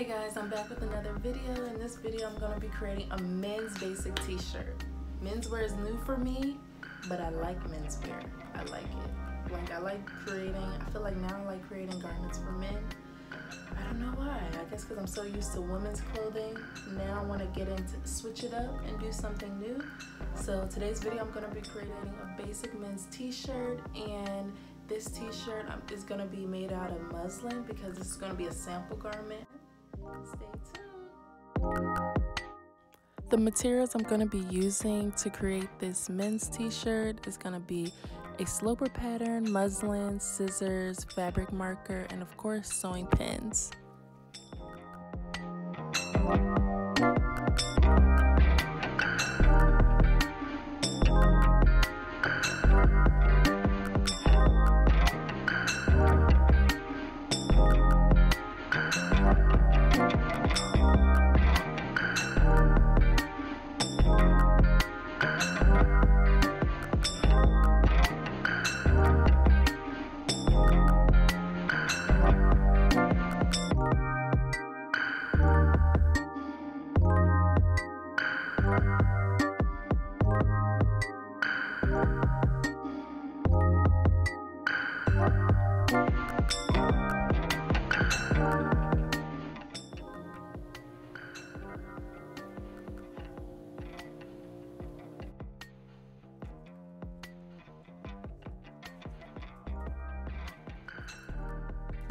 Hey guys, I'm back with another video. In this video, I'm to be creating a men's basic t-shirt. Menswear is new for me, but I like menswear. I like it. Like, I like creating, I feel like now I like creating garments for men. I don't know why. I guess because I'm so used to women's clothing. Now I want to get into, switch it up and do something new. So today's video, I'm to be creating a basic men's t-shirt and this t-shirt um, is to be made out of muslin because going to be a sample garment. Stay tuned. The materials I'm going to be using to create this men's t-shirt is going to be a sloper pattern, muslin, scissors, fabric marker, and of course sewing pins.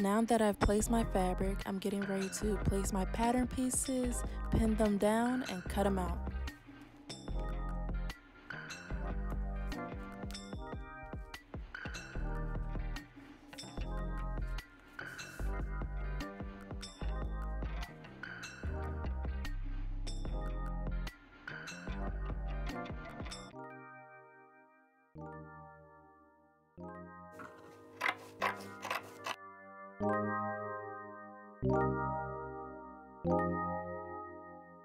Now that I've placed my fabric, I'm getting ready to place my pattern pieces, pin them down, and cut them out. Thank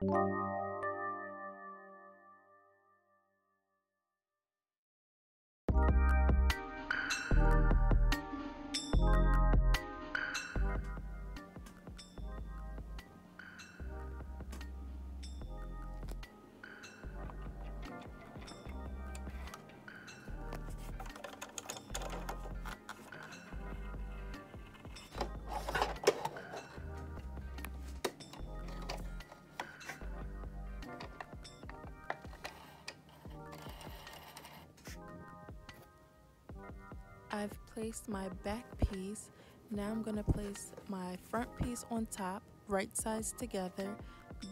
you. I've placed my back piece. Now I'm going to place my front piece on top, right sides together.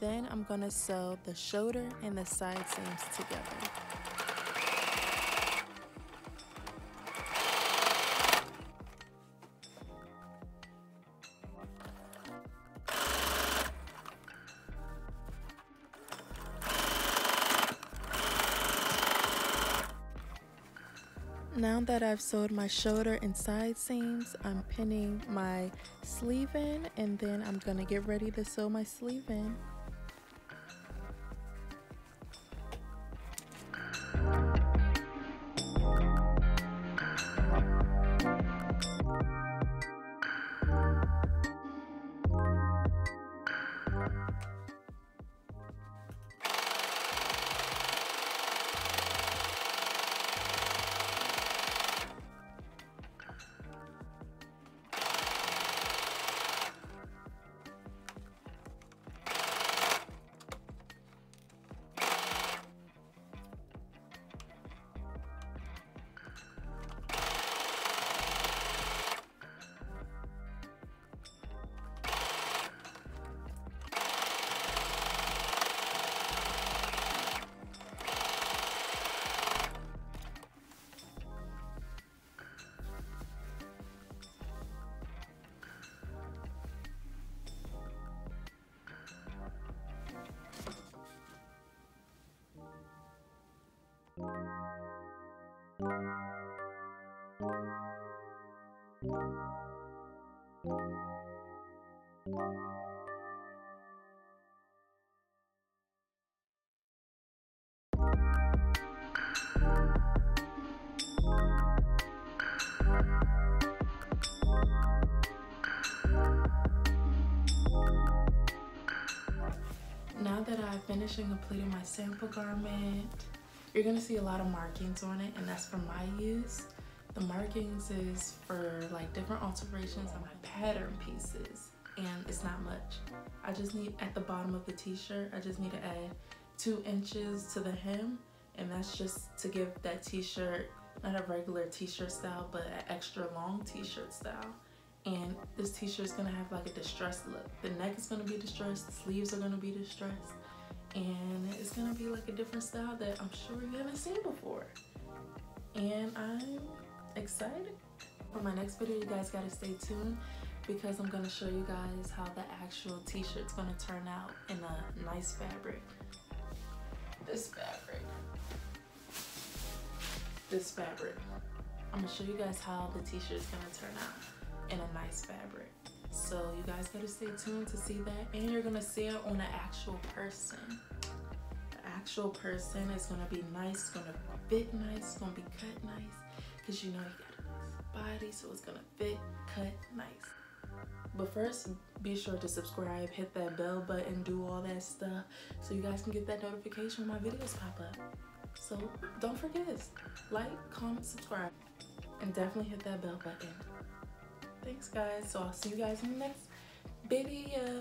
Then I'm going to sew the shoulder and the side seams together. Now that I've sewed my shoulder and side seams, I'm pinning my sleeve in and then I'm gonna get ready to sew my sleeve in. Now that I've finished and completed my sample garment, you're gonna see a lot of markings on it and that's for my use. The markings is for like different alterations on my pattern pieces and it's not much. I just need at the bottom of the t-shirt, I just need to add two inches to the hem and that's just to give that t-shirt not a regular t-shirt style but an extra long t-shirt style and this t-shirt is gonna have like a distressed look the neck is gonna be distressed the sleeves are gonna be distressed and it's gonna be like a different style that i'm sure you haven't seen before. And i'm excited for my next video. You guys gotta stay tuned because i'm gonna show you guys how the actual t-shirt's gonna turn out in a nice fabric. This fabric. This fabric. I'm gonna show you guys how the t-shirt is gonna turn out in a nice fabric. So you guys gotta stay tuned to see that. And you're gonna see it on an actual person. The actual person is gonna be nice, gonna fit nice, gonna be cut nice. Cause you know you got a nice body, so it's gonna fit, cut nice. But first, be sure to subscribe, hit that bell button, do all that stuff so you guys can get that notification when my videos pop up. So don't forget, like, comment, subscribe, and definitely hit that bell button. Thanks guys. So I'll see you guys in the next video.